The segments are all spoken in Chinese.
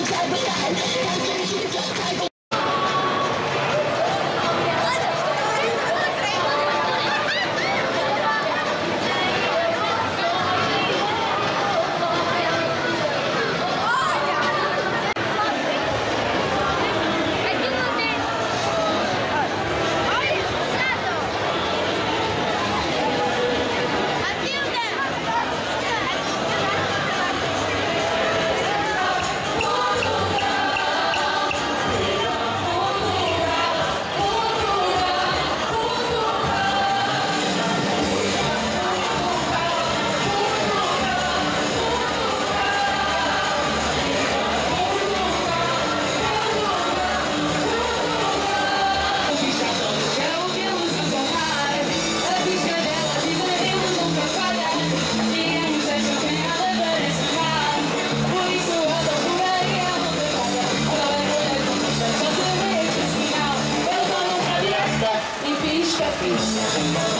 你在不在 Peace.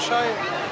Scheiße.